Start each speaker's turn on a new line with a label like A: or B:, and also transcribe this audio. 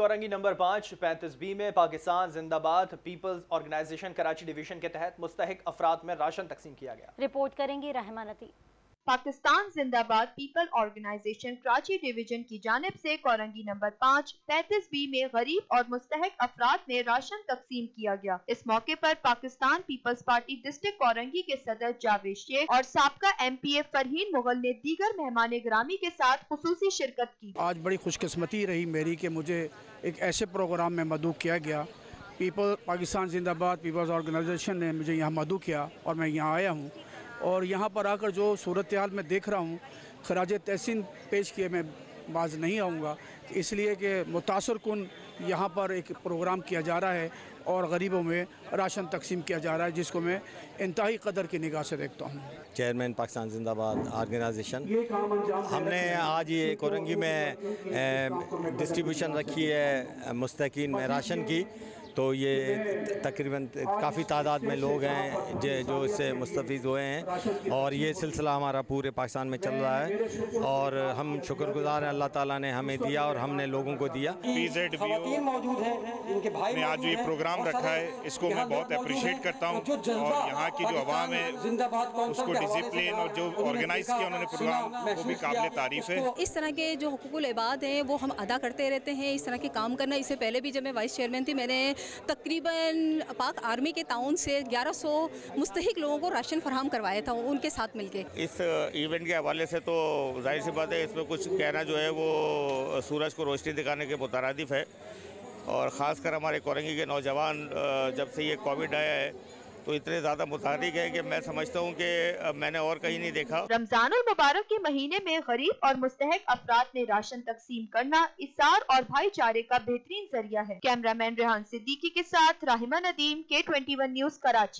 A: Korangi number पाँच, पैंतीस B में पाकिस्तान, जिंदाबाद, पीपल्स ऑर्गेनाइजेशन, कराची डिवीज़न के तहत मुस्तक अफराद में राशन तकसीम किया गया।
B: रिपोर्ट करेंगे रहमा नती
C: पाकिस्तान जिंदाबाद पीपल ऑर्गेनाइजेशन कराची डिवीज़न की जानब से कोरंगी नंबर पाँच, पैंतीस बी में गरीब और मुस्तक अफराद में राशन तकसीम किया गया। इस मौके पर Pakistan Peoples Party district Korangi के सदर जावेद शेख और सबका M P A Farheen Mughal ने दीगर मेहमान ग्रामी के साथ खसूसी शिरकत की।
D: आज बड़ी खुशकस्मती रही मेरी कि मुझे एक ऐसे प्रोग्राम में मदू किया गया। पीपल, पाकिस्तान जिंदाबाद पीपल्स ऑर्गेनाइजेशन ने मुझे यहाँ मदू किया और मैं यहाँ आया हूँ। और यहाँ पर आकर जो सूरत हाल मैं देख रहा हूँ खराज तहसीन पेश किए मैं बाज नहीं आऊँगा। इसलिए कि मुतासर कन यहाँ पर एक प्रोग्राम किया जा रहा है और गरीबों में राशन तकसीम किया जा रहा है जिसको मैं इंतहाई कदर की निगाह से देखता हूँ।
E: चेयरमैन पाकिस्तान जिंदाबाद ऑर्गेनाइजेशन हमने आज ये कोरंगी में डिस्ट्रीब्यूशन रखी है मुस्तकिन में राशन की। तो ये तकरीबन काफ़ी तादाद में लोग हैं जो जो इससे मुस्तफ़ हुए हैं। और ये सिलसिला हमारा पूरे पाकिस्तान में चल रहा है। और हम शुक्रगुजार हैं अल्लाह ताला ने हमें दिया और हमने लोगों को दिया।
F: ने आज ये प्रोग्राम रखा है इसको मैं बहुत अप्रिशिएट करता हूँ। और यहाँ की जो आवाम है उसको डिसिप्लिन और जो ऑर्गेनाइज किया उन्होंने प्रोग्राम वो भी काबिल तारीफ़ है।
G: इस तरह के जो हकूक़ुल इबाद हैं वो हम अदा करते रहते हैं इस तरह के काम करना इससे पहले भी जब मैं वाइस चेयरमैन थी मैंने तकरीबन पाक आर्मी के ताउन से 1100 मुस्तक लोगों को राशन फराम करवाया था उनके साथ मिलके।
H: इस इवेंट के हवाले से तो ज़ाहिर सी बात है, इसमें कुछ कहना जो है वो सूरज को रोशनी दिखाने के मुतरदफ है। और ख़ासकर हमारे कोरंगी के नौजवान जब से ये कोविड आया है तो इतने ज़्यादा मुतहरिक है कि मैं समझता हूँ कि मैंने और कहीं नहीं देखा।
C: रमज़ान और मुबारक के महीने में गरीब और मुस्तक अफराद में राशन तकसीम करना इसार और भाईचारे का बेहतरीन ज़रिया है। कैमरा मैन रेहान सिद्दीकी के साथ राहिमा नदीम के ट्वेंटी न्यूज़ कराची।